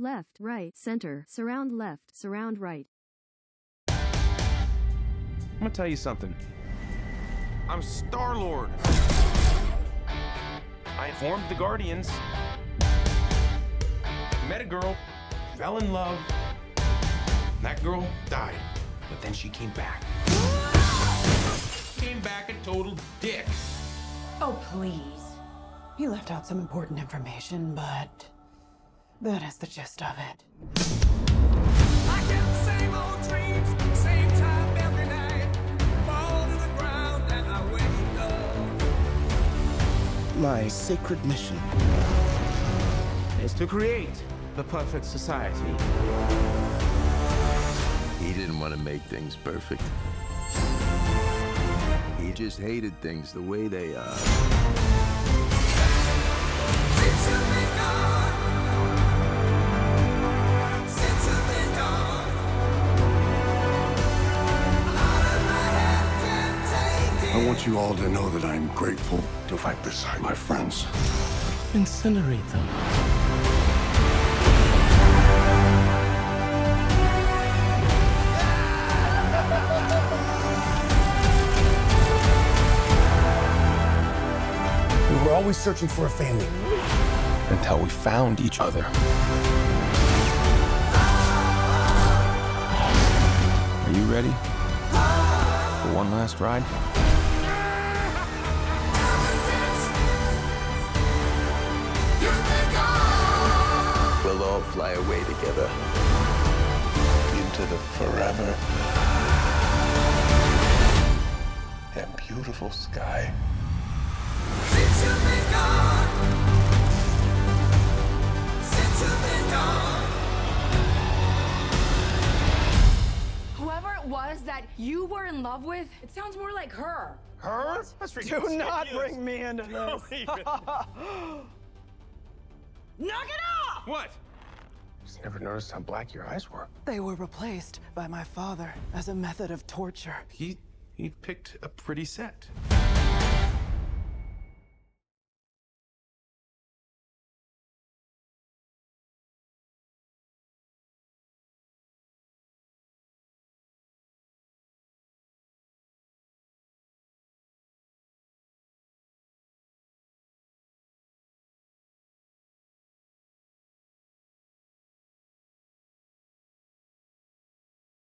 left, right, center, surround left, surround right. I'm gonna tell you something. I'm Star Lord. I formed the Guardians. Met a girl, fell in love. That girl died, but then she came back. Came back a total dick. Oh, please. He left out some important information, but that is the gist of it. I get the same old dreams, same time every night. Fall to the ground and I wake up. My sacred mission is to create the perfect society. He didn't want to make things perfect. He just hated things the way they are. Want you all to know that I'm grateful to fight beside my friends. Incinerate them. We were always searching for a family until we found each other. Are you ready for one last ride? We'll all fly away together. Into the forever and beautiful sky. Since you've been gone, since you've been gone. Whoever it was that you were in love with, it sounds more like her. Her? Do not bring me into this. Knock it off! What? Just never noticed how black your eyes were. They were replaced by my father as a method of torture. He he picked a pretty set.